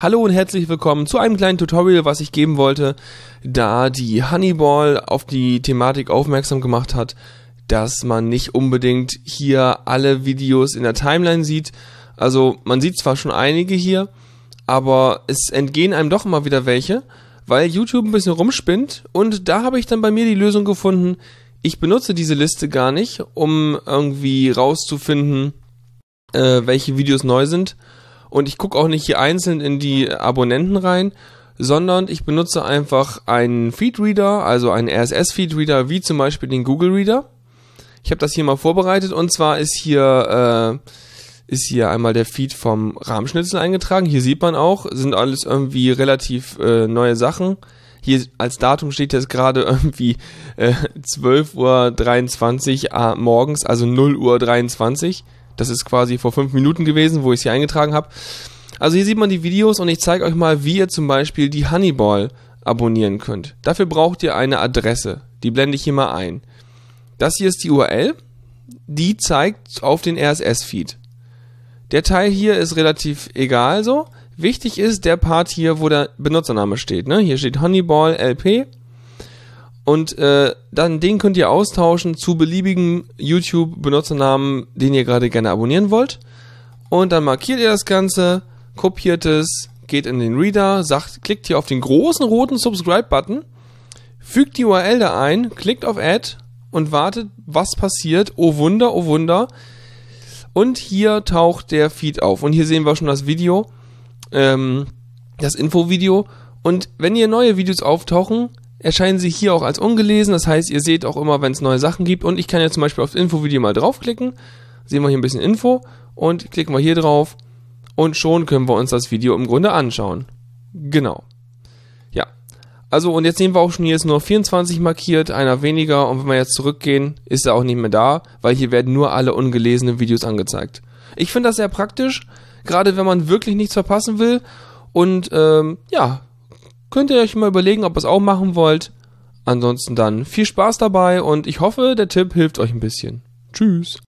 Hallo und herzlich willkommen zu einem kleinen Tutorial, was ich geben wollte, da die Honeyball auf die Thematik aufmerksam gemacht hat, dass man nicht unbedingt hier alle Videos in der Timeline sieht. Also man sieht zwar schon einige hier, aber es entgehen einem doch immer wieder welche, weil YouTube ein bisschen rumspinnt und da habe ich dann bei mir die Lösung gefunden, ich benutze diese Liste gar nicht, um irgendwie rauszufinden, äh, welche Videos neu sind, und ich gucke auch nicht hier einzeln in die Abonnenten rein, sondern ich benutze einfach einen Feedreader, also einen RSS-Feedreader, wie zum Beispiel den Google Reader. Ich habe das hier mal vorbereitet und zwar ist hier äh, ist hier einmal der Feed vom Rahmschnitzel eingetragen. Hier sieht man auch, sind alles irgendwie relativ äh, neue Sachen. Hier als Datum steht jetzt gerade irgendwie äh, 12.23 Uhr äh, morgens, also 0 Uhr 23. Das ist quasi vor fünf Minuten gewesen, wo ich sie eingetragen habe. Also hier sieht man die Videos und ich zeige euch mal, wie ihr zum Beispiel die Honeyball abonnieren könnt. Dafür braucht ihr eine Adresse. Die blende ich hier mal ein. Das hier ist die URL. Die zeigt auf den RSS-Feed. Der Teil hier ist relativ egal so. Wichtig ist der Part hier, wo der Benutzername steht. Ne? Hier steht Honeyball LP und äh, dann den könnt ihr austauschen zu beliebigen YouTube-Benutzernamen, den ihr gerade gerne abonnieren wollt. Und dann markiert ihr das Ganze, kopiert es, geht in den Reader, sagt, klickt hier auf den großen roten Subscribe-Button, fügt die URL da ein, klickt auf Add und wartet, was passiert. Oh Wunder, oh Wunder. Und hier taucht der Feed auf. Und hier sehen wir schon das Video, ähm, das Infovideo. Und wenn hier neue Videos auftauchen, erscheinen sie hier auch als ungelesen. Das heißt, ihr seht auch immer, wenn es neue Sachen gibt. Und ich kann ja zum Beispiel auf Infovideo mal draufklicken. Sehen wir hier ein bisschen Info. Und klicken wir hier drauf. Und schon können wir uns das Video im Grunde anschauen. Genau. Ja. Also, und jetzt sehen wir auch schon, hier ist nur 24 markiert, einer weniger. Und wenn wir jetzt zurückgehen, ist er auch nicht mehr da, weil hier werden nur alle ungelesenen Videos angezeigt. Ich finde das sehr praktisch, gerade wenn man wirklich nichts verpassen will. Und ähm, ja, Könnt ihr euch mal überlegen, ob ihr es auch machen wollt. Ansonsten dann viel Spaß dabei und ich hoffe, der Tipp hilft euch ein bisschen. Tschüss.